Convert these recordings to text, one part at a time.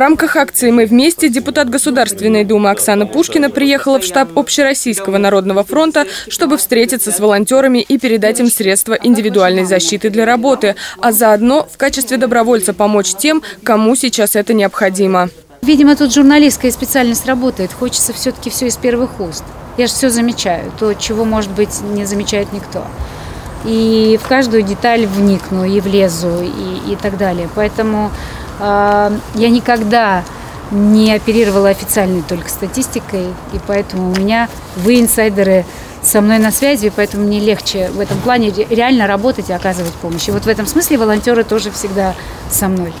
рамках акции «Мы вместе» депутат Государственной Думы Оксана Пушкина приехала в штаб Общероссийского народного фронта, чтобы встретиться с волонтерами и передать им средства индивидуальной защиты для работы, а заодно в качестве добровольца помочь тем, кому сейчас это необходимо. Видимо, тут журналистская специальность работает. Хочется все-таки все из первых уст. Я же все замечаю, то, чего, может быть, не замечает никто. И в каждую деталь вникну, и влезу, и, и так далее. Поэтому я никогда не оперировала официальной только статистикой, и поэтому у меня вы, инсайдеры, со мной на связи, поэтому мне легче в этом плане реально работать и оказывать помощь. И вот в этом смысле волонтеры тоже всегда со мной.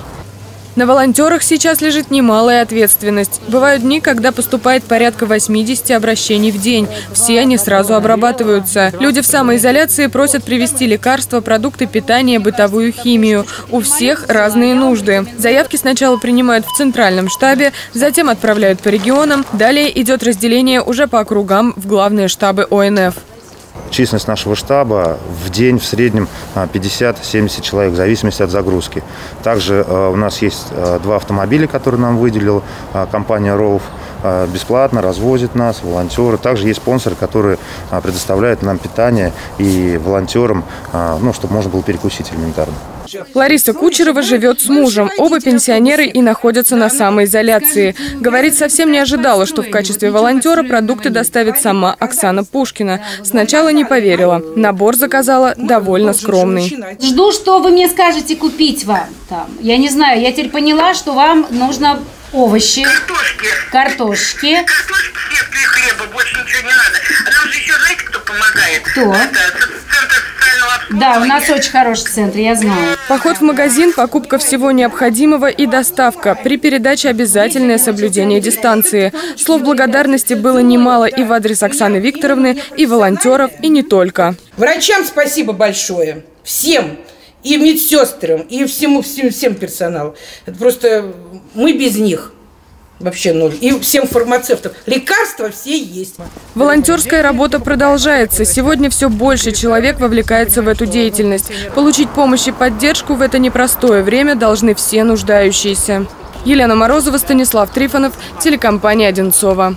На волонтерах сейчас лежит немалая ответственность. Бывают дни, когда поступает порядка 80 обращений в день. Все они сразу обрабатываются. Люди в самоизоляции просят привезти лекарства, продукты питания, бытовую химию. У всех разные нужды. Заявки сначала принимают в центральном штабе, затем отправляют по регионам. Далее идет разделение уже по округам в главные штабы ОНФ. Численность нашего штаба в день в среднем 50-70 а, человек, в зависимости от загрузки. Также а, у нас есть а, два автомобиля, которые нам выделила компания «Роуф» бесплатно развозит нас, волонтеры. Также есть спонсоры, которые предоставляют нам питание и волонтерам, ну, чтобы можно было перекусить элементарно. Лариса Кучерова живет с мужем. Оба пенсионеры и находятся на самоизоляции. Говорит, совсем не ожидала, что в качестве волонтера продукты доставит сама Оксана Пушкина. Сначала не поверила. Набор заказала довольно скромный. Жду, что вы мне скажете купить вам. Там. Я не знаю, я теперь поняла, что вам нужно овощи, картошки, картошки, картошки, хлеба, больше ничего не надо. А нам же еще знаете, кто помогает? Кто? Это центр да, у нас очень хороший центр, я знаю. Поход в магазин, покупка всего необходимого и доставка. При передаче обязательное соблюдение дистанции. Слов благодарности было немало и в адрес Оксаны Викторовны, и волонтеров, и не только. Врачам спасибо большое. Всем. И медсестрам, и всему, всем, всем персоналу. Это просто мы без них вообще ноль. И всем фармацевтам. Лекарства все есть. Волонтерская работа продолжается. Сегодня все больше человек вовлекается в эту деятельность. Получить помощь и поддержку в это непростое время должны все нуждающиеся. Елена Морозова, Станислав Трифонов, телекомпания «Одинцова».